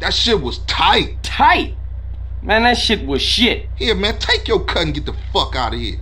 That shit was tight. Tight. Man, that shit was shit. Here, man, take your cut and get the fuck out of here.